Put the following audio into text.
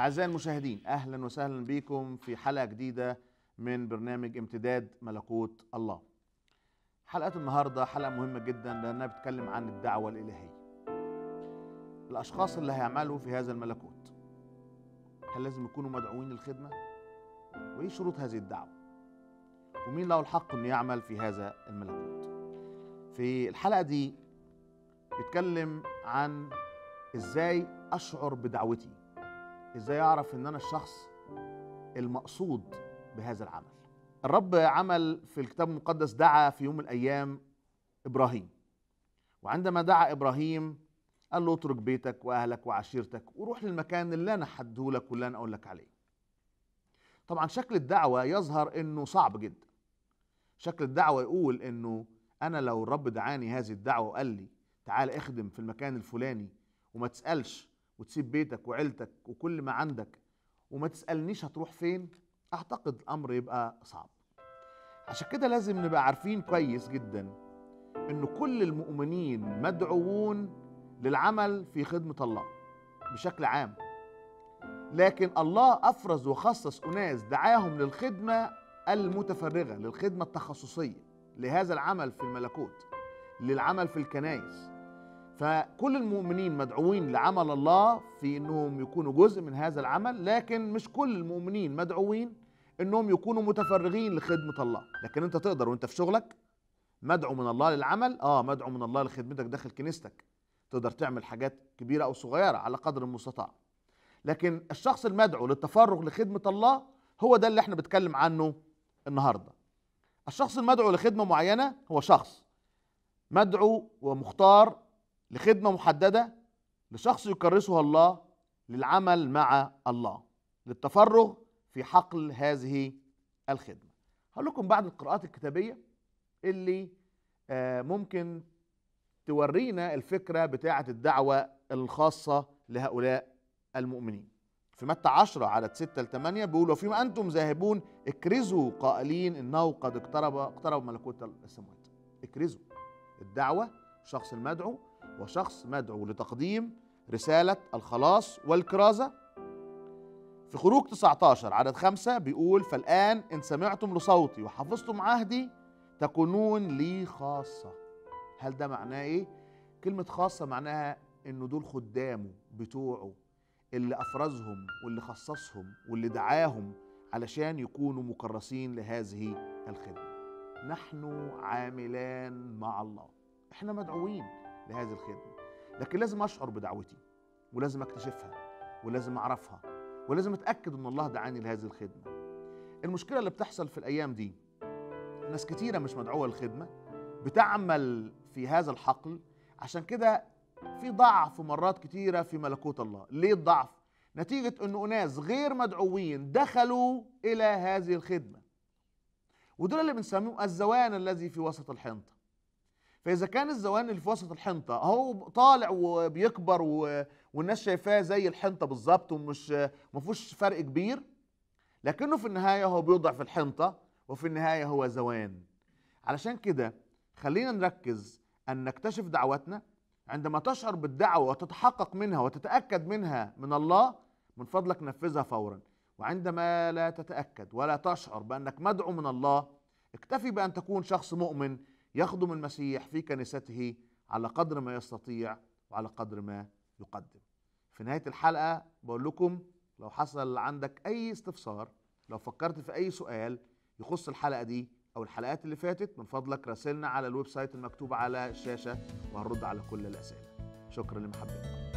أعزائي المشاهدين أهلا وسهلا بكم في حلقة جديدة من برنامج امتداد ملكوت الله حلقة النهاردة حلقة مهمة جدا لأنها بتتكلم عن الدعوة الإلهية الأشخاص اللي هيعملوا في هذا الملكوت هل لازم يكونوا مدعوين للخدمة؟ وإيه شروط هذه الدعوة؟ ومين له الحق إنه يعمل في هذا الملكوت؟ في الحلقة دي بيتكلم عن إزاي أشعر بدعوتي إزاي اعرف ان أنا الشخص المقصود بهذا العمل؟ الرب عمل في الكتاب المقدس دعا في يوم من الأيام إبراهيم. وعندما دعا إبراهيم قال له اترك بيتك وأهلك وعشيرتك وروح للمكان اللي أنا حده لك واللي أنا أقول لك عليه. طبعا شكل الدعوة يظهر إنه صعب جدا. شكل الدعوة يقول إنه أنا لو الرب دعاني هذه الدعوة وقال لي تعال اخدم في المكان الفلاني وما تسألش وتسيب بيتك وعيلتك وكل ما عندك وما تسألنيش هتروح فين أعتقد الأمر يبقى صعب. عشان كده لازم نبقى عارفين كويس جدا إن كل المؤمنين مدعوون للعمل في خدمة الله بشكل عام. لكن الله أفرز وخصص أناس دعاهم للخدمة المتفرغة للخدمة التخصصية لهذا العمل في الملكوت للعمل في الكنائس. فكل المؤمنين مدعوين لعمل الله في إنهم يكونوا جزء من هذا العمل لكن مش كل المؤمنين مدعوين إنهم يكونوا متفرغين لخدمة الله. لكن أنت تقدر وأنت في شغلك مدعو من الله للعمل آه مدعو من الله لخدمتك داخل كنيستك. تقدر تعمل حاجات كبيرة أو صغيرة على قدر المستطاع. لكن الشخص المدعو للتفرغ لخدمة الله هو ده اللي إحنا بنتكلم عنه النهارده. الشخص المدعو لخدمة معينة هو شخص مدعو ومختار لخدمة محددة لشخص يكرسها الله للعمل مع الله للتفرغ في حقل هذه الخدمة. هقول لكم بعض القراءات الكتابية اللي ممكن تورينا الفكرة بتاعة الدعوة الخاصة لهؤلاء المؤمنين. في متى 10 عدد 6 ل 8 بيقول أنتم ذاهبون اكرزوا قائلين إنه قد اقترب اقترب ملكوت السماوات اكرزوا. الدعوة الشخص المدعو وشخص مدعو لتقديم رسالة الخلاص والكرازة. في خروج 19 عدد خمسة بيقول فالآن إن سمعتم لصوتي وحفظتم عهدي تكونون لي خاصة. هل ده معناه إيه؟ كلمة خاصة معناها إنه دول خدامه بتوعه اللي أفرزهم واللي خصصهم واللي دعاهم علشان يكونوا مكرسين لهذه الخدمة. نحن عاملان مع الله. إحنا مدعوين. لهذه الخدمة. لكن لازم أشعر بدعوتي ولازم أكتشفها ولازم أعرفها ولازم أتأكد أن الله دعاني لهذه الخدمة. المشكلة اللي بتحصل في الأيام دي ناس كتيرة مش مدعوة للخدمة بتعمل في هذا الحقل. عشان كده في ضعف مرات كتيرة في ملكوت الله. ليه الضعف؟ نتيجة أنه ناس غير مدعوين دخلوا إلى هذه الخدمة. ودول اللي بنسميهم الزوان الذي في وسط الحنطة. فإذا كان الزوان اللي في وسط الحنطة هو طالع وبيكبر و... والناس شايفاه زي الحنطة بالظبط ومش ما فيهوش فرق كبير لكنه في النهاية هو بيوضع في الحنطة وفي النهاية هو زوان. علشان كده خلينا نركز أن نكتشف دعوتنا عندما تشعر بالدعوة وتتحقق منها وتتأكد منها من الله من فضلك نفذها فورا. وعندما لا تتأكد ولا تشعر بأنك مدعو من الله اكتفي بأن تكون شخص مؤمن يخدم المسيح في كنيسته على قدر ما يستطيع وعلى قدر ما يقدم. في نهاية الحلقة بقول لكم لو حصل عندك أي استفسار لو فكرت في أي سؤال يخص الحلقة دي أو الحلقات اللي فاتت من فضلك راسلنا على ال website المكتوب على الشاشة وهنرد على كل الأسئلة. شكرا لمحبتكم